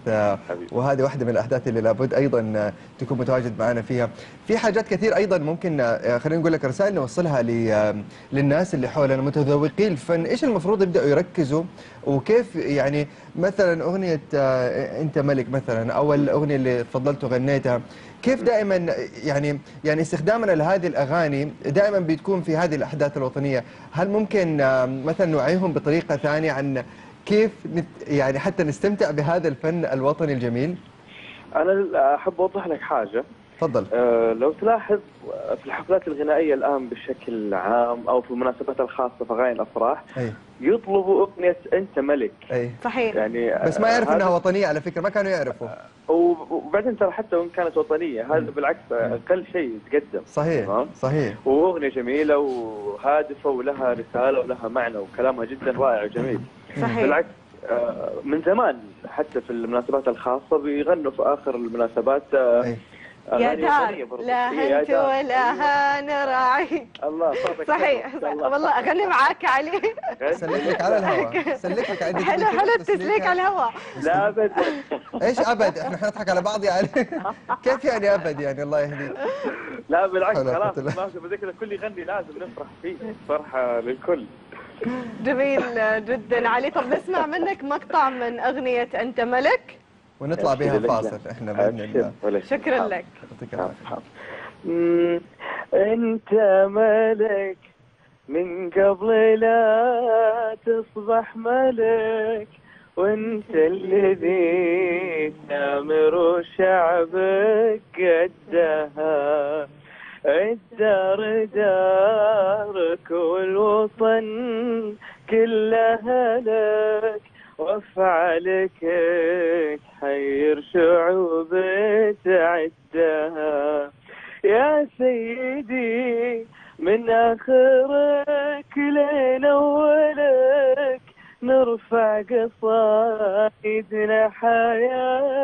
وهذه واحدة من الأحداث اللي لابد أيضا آه، تكون متواجد معنا فيها. في حاجات كثير أيضا ممكن آه، خلينا نقول لك رسائل نوصلها آه، للناس اللي حولنا متذوقي الفن إيش المفروض يبدأوا يركزوا؟ وكيف يعني مثلا أغنية آه، أنت ملك مثلا أو الأغنية اللي تفضلت وغنيتها كيف دائما يعني يعني استخدامنا لهذه الأغاني دائما بتكون في هذه الأحداث الوطنية؟ هل ممكن مثلا نوعيهم بطريقة ثانية عن كيف نت يعني حتى نستمتع بهذا الفن الوطني الجميل؟ أنا أحب أوضح لك حاجة. تفضل. أه لو تلاحظ في الحفلات الغنائية الآن بشكل عام أو في المناسبات الخاصة في أغاني الأفراح أي. يطلبوا أغنية أنت ملك. أي. صحيح. يعني بس ما يعرف هذا- إنها وطنية على فكرة ما كانوا يعرفوا. وب- وبعدين ترى حتى وإن كانت وطنية هذا بالعكس أقل شيء يتقدم. صحيح تمام؟ صحيح. وأغنية جميلة وهادفة ولها رسالة ولها معنى وكلامها جدا رائع وجميل. صحيح. بالعكس آه، من زمان حتى في المناسبات الخاصة بيغنوا في آخر المناسبات آه، يا دار. لا إيه، يا هنت دار. ولا هانراعيك الله صوتك صحيح. والله أغني معاك علي. سلك لك على الهواء. سلك لك عندك حلو حلو التسليك على الهواء. لا ابدا إيش أبد؟ إحنا حنضحك على بعض يعني. كيف يعني أبد يعني؟ الله يهديك. لا بالعكس خلاص زي كذا الكل يغني لازم نفرح فيه. فرحة للكل. جميل جدا. علي طب نسمع منك مقطع من أغنية أنت ملك. ونطلع بها فاصل. إحنا باذن الله. شكرا لك. يعطيك العافية. أنت ملك. من قبل لا تصبح ملك. وأنت الذي تامر شعبك قدها. الدار دارك والوطن كلها لك وافعالك تحير شعوب تعدها. يا سيدي من آخرك لين أولك نرفع قصايدنا حياة.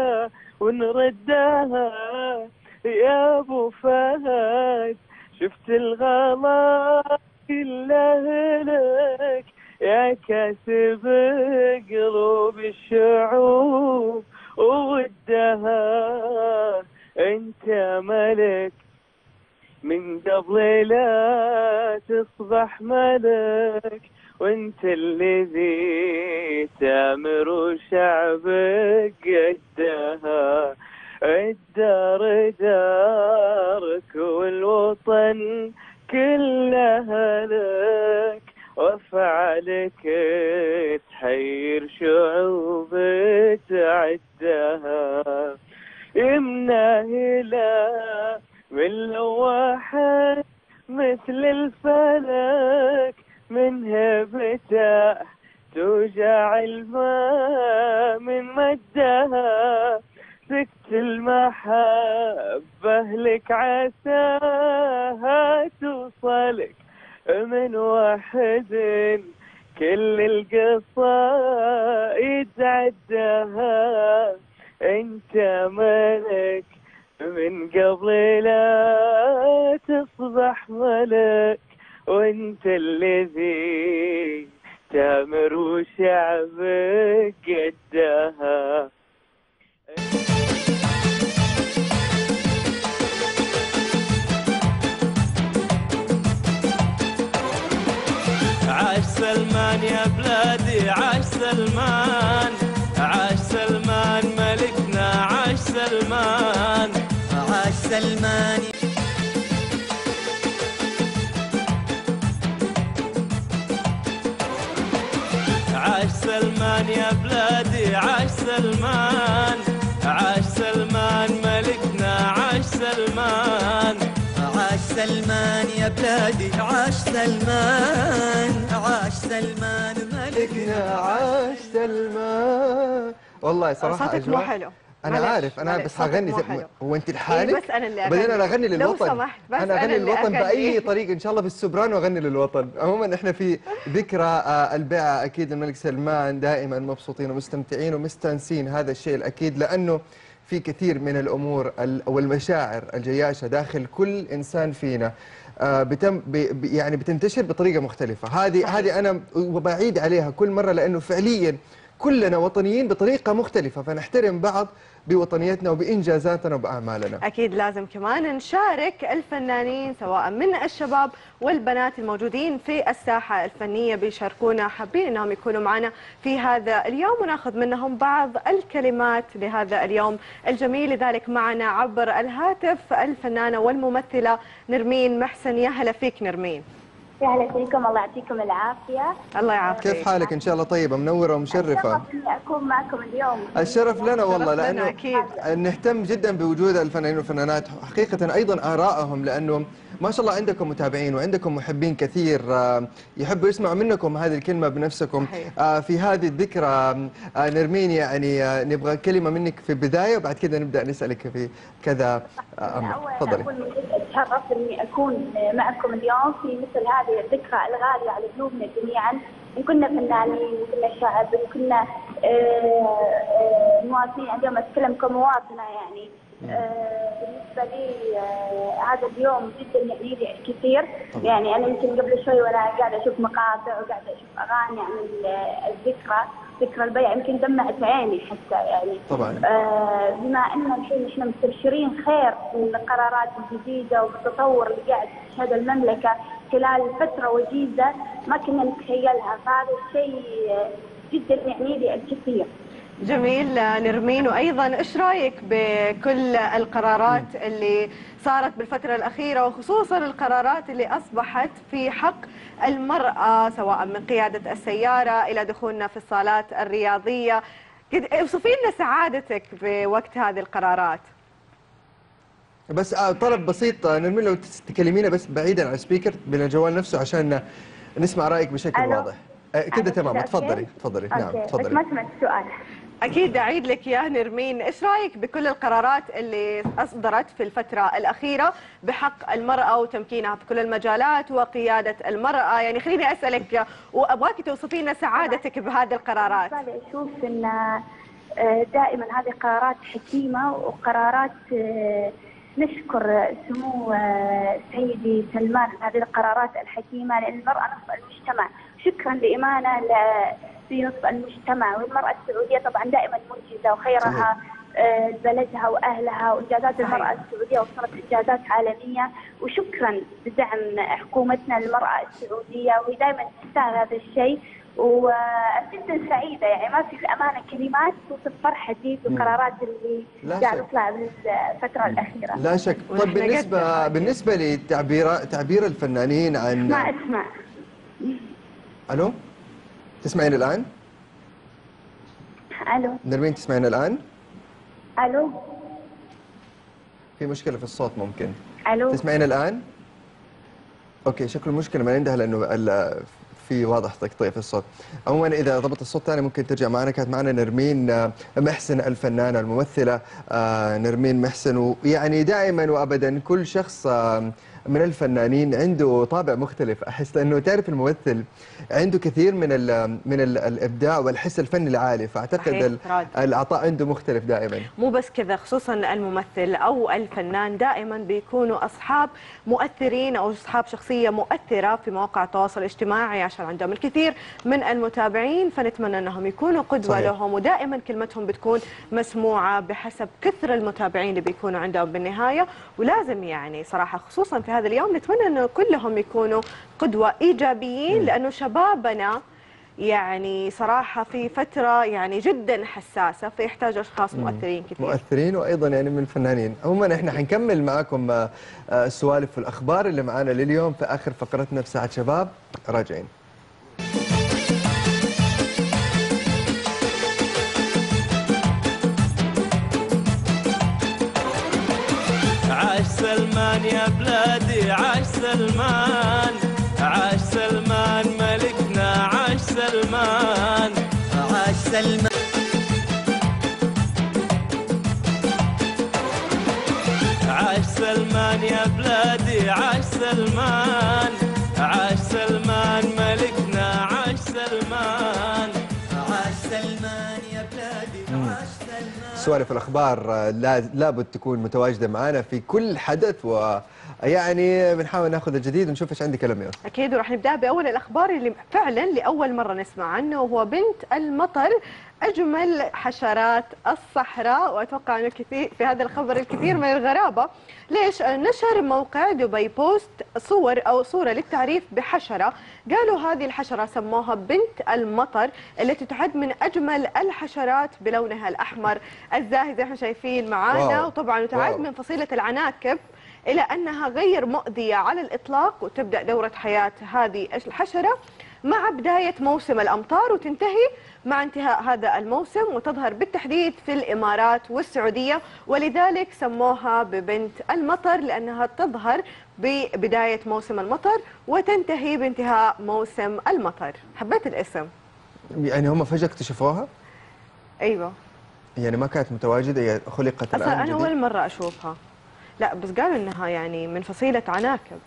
المحبة لك عساها توصلك من واحد كل القصائد عدها. انت ملك من قبل لا تصبح ملك وانت الذي تامر شعبك قدها. سلمان عاش سلمان يا بلادي عاش سلمان. عاش سلمان ملكنا عاش سلمان. عاش سلمان يا بلادي عاش سلمان. عاش سلمان ملكنا عاش سلمان. والله صراحة صوتك مو حلو. أنا معلش، عارف أنا بس هغني زي. هو أنت إيه، لحالك بس أنا اللي بعدين أغني. أنا أغني لو للوطن سمحت، بس أنا أنا أغني للوطن. بأي طريقة إن شاء الله بالسوبرانو أغني للوطن عموما إحنا في ذكرى آه، البيعة أكيد للملك سلمان دائما مبسوطين ومستمتعين ومستانسين هذا الشيء الأكيد لأنه في كثير من الأمور ال- والمشاعر الجياشة داخل كل إنسان فينا آه، بتم يعني بتنتشر بطريقة مختلفة هذه هذه أنا وبعيد عليها كل مرة لأنه فعليا كلنا وطنيين بطريقة مختلفة فنحترم بعض بوطنيتنا وبإنجازاتنا وبأعمالنا. أكيد لازم كمان نشارك الفنانين سواء من الشباب والبنات الموجودين في الساحة الفنية بيشاركونا حابين أنهم يكونوا معنا في هذا اليوم ونأخذ منهم بعض الكلمات لهذا اليوم الجميل. لذلك معنا عبر الهاتف الفنانة والممثلة نرمين محسن. يا هلا فيك نرمين. يا هلا فيكم. الله يعطيكم العافية. الله يعافيك. كيف حالك؟ إن شاء الله طيبة منورة ومشرفة. أني أكون معكم اليوم. الشرف لنا والله لأنه أكيد. نهتم جدا بوجود الفنانين والفنانات حقيقة أيضا ارائهم لأنه ما شاء الله عندكم متابعين وعندكم محبين كثير آه، يحبوا يسمعوا منكم هذه الكلمة بنفسكم. آه، في هذه الذكرى آه، نرمين يعني نبغى كلمة منك في البداية وبعد كذا نبدأ نسألك في كذا أمر. أولا تفضلي. أتشرف إني أكون معكم اليوم في مثل هذه الذكرى الغالية على قلوبنا جميعا. إن كنا فنانين وكنا شعب وكنا مواطنين. اليوم أتكلم كمواطنة يعني آه، بالنسبة لي آه، هذا اليوم جدا يعني لي كثير يعني أنا يمكن قبل شوي وأنا قاعدة أشوف مقاطع وقاعدة أشوف أغاني عن ال- الذكرى ذكرى البيع يمكن دمعت عيني حتى يعني. طبعا. آه، بما أن الحين إحنا مستبشرين خير بالقرارات الجديدة وبالتطور اللي قاعد تشهد المملكة خلال فترة وجيزة ما كنا نتخيلها. فهذا الشيء آه، جدا يعني لي الكثير. جميل. نرمين وأيضا إيش رأيك بكل القرارات اللي صارت بالفترة الأخيرة وخصوصا القرارات اللي أصبحت في حق المرأة سواء من قيادة السيارة إلى دخولنا في الصالات الرياضية؟ أوصفي لنا سعادتك بوقت هذه القرارات. بس آه، طلب بسيط آه، نرمين لو تكلمينا بس بعيدا عن السبيكر من الجوال نفسه عشان نسمع رأيك بشكل ألو. واضح. آه، كده تمام. تفضلي؟ تفضلي نعم بس تفضلي ما سمعت السؤال. أكيد أعيد لك يا نرمين إيش رأيك بكل القرارات اللي أصدرت في الفترة الأخيرة بحق المرأة وتمكينها في كل المجالات وقيادة المرأة؟ يعني خليني أسألك وأبغاك توصفي لنا سعادتك بهذه القرارات. أشوف أن آه، دائما هذه قرارات حكيمة وقرارات آه، نشكر سمو آه، سيدي سلمان هذه القرارات الحكيمة لأن المرأة نصف المجتمع. شكرا لإيمانه ل- في نصف المجتمع والمرأة السعودية طبعا دائما منجزة وخيرها آه، بلدها وأهلها وإنجازات صحيح. المرأة السعودية وصلت إنجازات عالمية. وشكرا بدعم حكومتنا للمرأة السعودية وهي دائما تستاهل هذا الشيء. وجدا سعيدة يعني ما في الأمانة كلمات توصف فرحتي بالقرارات اللي لا قاعد شك. تطلع بالفترة الأخيرة. لا شك. طيب بالنسبة بالنسبة لتعبير تعبير الفنانين عن ما أسمع. ألو؟ تسمعين الآن؟ ألو. نرمين تسمعين الآن؟ ألو. في مشكلة في الصوت ممكن. ألو. تسمعين الآن؟ أوكي شكل المشكلة ما عندها لأنه ال- في واضح تقطيع في الصوت. عموما إذا ضبط الصوت ثاني ممكن ترجع معنا. كانت معنا نرمين آه، محسن الفنانة الممثلة آه، نرمين محسن ويعني دائما وابدا كل شخص آه، من الفنانين عنده طابع مختلف أحس لأنه تعرف الممثل عنده كثير من ال من ال الإبداع والحس الفني العالي فأعتقد. العطاء عنده مختلف دائما مو بس كذا خصوصا الممثل أو الفنان دائما بيكونوا أصحاب مؤثرين أو أصحاب شخصية مؤثرة في مواقع التواصل الاجتماعي عشان عندهم الكثير من المتابعين فنتمنى إنهم يكونوا قدوة صحيح. لهم ودائما كلمتهم بتكون مسموعة بحسب كثر المتابعين اللي بيكونوا عندهم بالنهاية ولازم يعني صراحة خصوصا في هذا اليوم نتمنى أنه كلهم يكونوا قدوة إيجابيين لأنه شبابنا يعني صراحة في فترة يعني جدا حساسة فيحتاج أشخاص مؤثرين كثير. مؤثرين وأيضا يعني من الفنانين. عموما إحنا حنكمل معاكم آه، السوالف والأخبار اللي معانا لليوم في آخر فقرتنا في ساعة شباب. راجعين. سلمان يا بلادي عاش سلمان. سوالف الأخبار آه، لا لابد تكون متواجدة معنا في كل حدث ويعني بنحاول ناخذ الجديد ونشوف إيش عندك يا أكيد وراح نبدأ بأول الأخبار اللي فعلا لأول مرة نسمع عنه وهو بنت المطر أجمل حشرات الصحراء. وأتوقع أنه كثير في هذا الخبر الكثير من الغرابة. ليش؟ نشر موقع دبي بوست صور أو صورة للتعريف بحشرة. قالوا هذه الحشرة سموها بنت المطر التي تعد من أجمل الحشرات بلونها الأحمر. الزاهي زي ما إحنا شايفين معانا. وطبعا تعد واو. من فصيلة العناكب. إلى أنها غير مؤذية على الإطلاق وتبدأ دورة حياة هذه الحشرة مع بداية موسم الأمطار وتنتهي مع انتهاء هذا الموسم وتظهر بالتحديد في الإمارات والسعودية. ولذلك سموها ببنت المطر لأنها تظهر ببداية موسم المطر وتنتهي بانتهاء موسم المطر. حبيت الاسم. يعني هم فجأة اكتشفوها؟ أيوة. يعني ما كانت متواجدة هي خلقت الآن أنا أول مرة أشوفها. لا بس قالوا إنها يعني من فصيلة عناكب.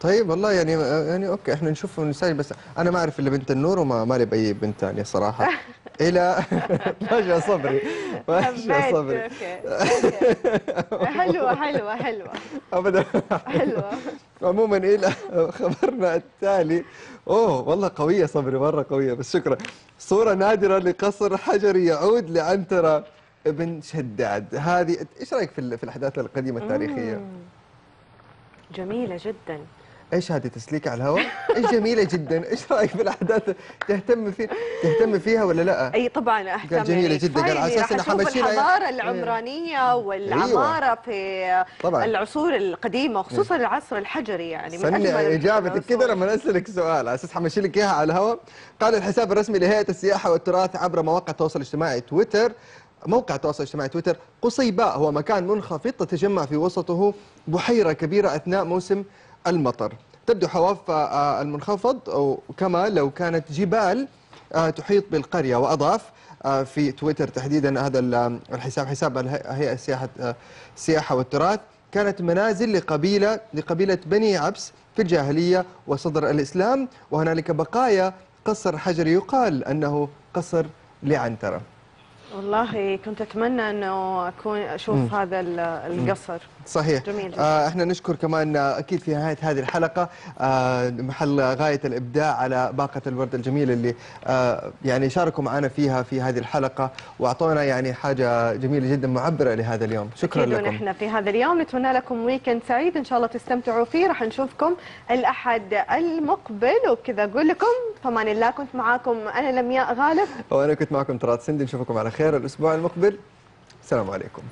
طيب والله يعني يعني أوكي إحنا نشوف ونسجل بس أنا ما أعرف إلا بنت النور وما مالي بأي بنت ثانية صراحة. إلى ماشي صبري. ماشي صبري. حلوة حلوة حلوة. ابدا. حلوة. عموما إلى خبرنا التالي. أوه والله قوية صبري مرة قوية بس شكرا. صورة نادرة لقصر حجري يعود لعنتره ابن شداد. هذه إيش رأيك في في الأحداث القديمة التاريخية؟ جميلة جدا. إيش هذه تسليك على الهواء؟ إيش جميلة جدا. إيش رأيك في الأحداث؟ تهتم في تهتم فيها ولا لا؟ أي طبعا اهتم جميلة يعني جدا، قال على إنها أشوف حمشينا- الحضارة العمرانية والعمارة في طبعاً. العصور القديمة وخصوصا العصر الحجري يعني من إجابتك كذا. لما اسالك سؤال. على أساس حمشي لك إياها على الهواء. قال الحساب الرسمي لهيئة السياحة والتراث عبر مواقع التواصل الاجتماعي تويتر موقع التواصل الاجتماعي تويتر قصيباء هو مكان منخفض تتجمع في وسطه بحيرة كبيرة أثناء موسم المطر. تبدو حواف آه، المنخفض أو كما لو كانت جبال آه، تحيط بالقرية. وأضاف آه، في تويتر تحديدا هذا ال- الحساب حساب السياحة آه، السياحة والتراث كانت منازل لقبيلة لقبيلة بني عبس في الجاهلية وصدر الإسلام. وهنالك بقايا قصر حجري يقال أنه قصر لعنترة. والله كنت أتمنى أنه اكون أشوف هذا ال- القصر. صحيح. جميل. جداً. آه إحنا نشكر كمان آه، أكيد في نهاية هذه الحلقة آه محل غاية الإبداع على باقة الورد الجميله اللي آه يعني شاركوا معنا فيها في هذه الحلقة وأعطونا يعني حاجة جميلة جدا معبرة لهذا اليوم. شكرا أكيد لكم. ونحن في هذا اليوم نتمنى لكم ويكند سعيد. إن شاء الله تستمتعوا فيه. راح نشوفكم الأحد المقبل وبكذا أقول لكم فمان الله كنت معاكم أنا لمياء غالب. وأنا كنت معكم تراد سندي نشوفكم على خير. الأسبوع المقبل. السلام عليكم.